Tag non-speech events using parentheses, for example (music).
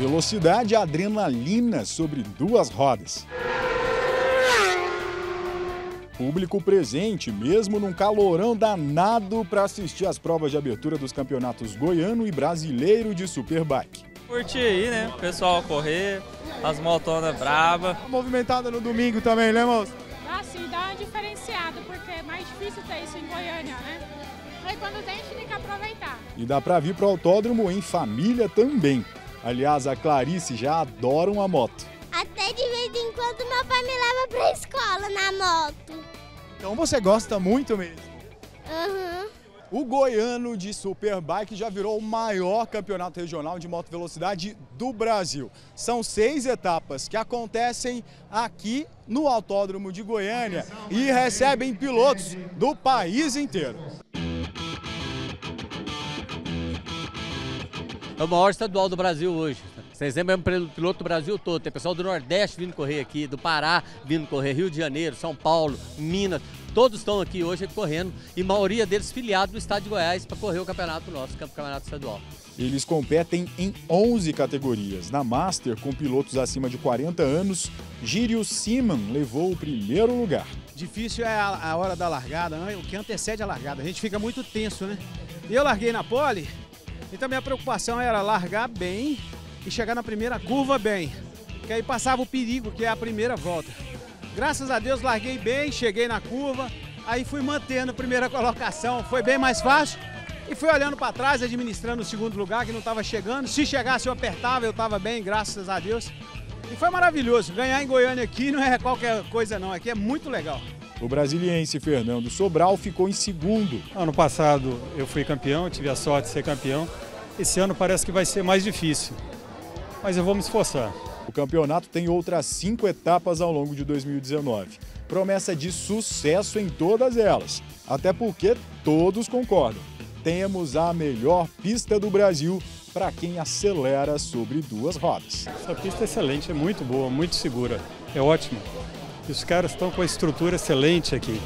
Velocidade e adrenalina sobre duas rodas. Público presente, mesmo num calorão danado, para assistir às provas de abertura dos campeonatos goiano e brasileiro de Superbike. Curtir aí, né? O pessoal correr, as motonas braba. Movimentada no domingo também, né, moço? Ah, sim, dá uma diferenciada, porque é mais difícil ter isso em Goiânia, né? Aí quando tem, a gente tem que aproveitar. E dá para vir para o autódromo em família também. Aliás, a Clarice já adora uma moto. Até de vez em quando meu pai me leva pra escola na moto. Então você gosta muito mesmo. Aham. O goiano de Superbike já virou o maior campeonato regional de moto velocidade do Brasil. São seis etapas que acontecem aqui no Autódromo de Goiânia e recebem pilotos do país inteiro. É o maior estadual do Brasil hoje. Vocês lembram é piloto do Brasil todo. Tem pessoal do Nordeste vindo correr aqui, do Pará vindo correr, Rio de Janeiro, São Paulo, Minas. Todos estão aqui hoje correndo e a maioria deles filiados no estado de Goiás para correr o campeonato nosso, é o campeonato estadual. Eles competem em 11 categorias. Na Master, com pilotos acima de 40 anos, Gírio Siman levou o primeiro lugar. Difícil é a, a hora da largada, né? o que antecede a largada. A gente fica muito tenso, né? E eu larguei na pole, então minha preocupação era largar bem e chegar na primeira curva bem. Que aí passava o perigo, que é a primeira volta. Graças a Deus larguei bem, cheguei na curva, aí fui mantendo a primeira (laughs) colocação, foi bem mais fácil. E fui olhando para trás, administrando o segundo lugar, que não estava chegando. Se chegasse eu apertava, eu estava bem, graças a Deus. E foi maravilhoso. Ganhar em Goiânia aqui não é qualquer coisa não, aqui é muito legal. O brasiliense Fernando Sobral ficou em segundo. Ano passado eu fui campeão, tive a sorte de ser campeão. Esse ano parece que vai ser mais difícil, mas eu vou me esforçar. O campeonato tem outras cinco etapas ao longo de 2019. Promessa de sucesso em todas elas, até porque todos concordam. Temos a melhor pista do Brasil para quem acelera sobre duas rodas. Essa pista é excelente, é muito boa, muito segura, é ótima. E os caras estão com a estrutura excelente aqui.